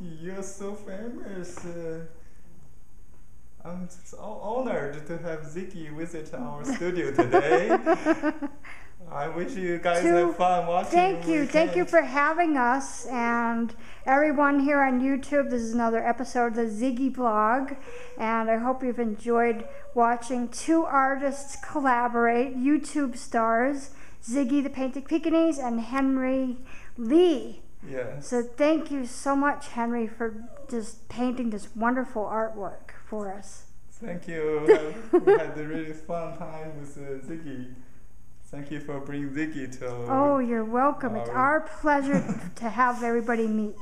You're so famous. Uh, I'm so honored to have Ziggy visit our studio today. I wish you guys To- have fun watching. Thank you. Thank you for having us and everyone here on YouTube. This is another episode of the Ziggy blog, and I hope you've enjoyed watching two artists collaborate, YouTube stars, Ziggy the Painted Pekingese and Henry Li. Yes. So thank you so much, Henry, for just painting this wonderful artwork for us. Thank you. We had a really fun time with uh, Ziggy. Thank you for bringing Ziggy to. Oh, you're welcome. It's Our- our pleasure to have everybody meet.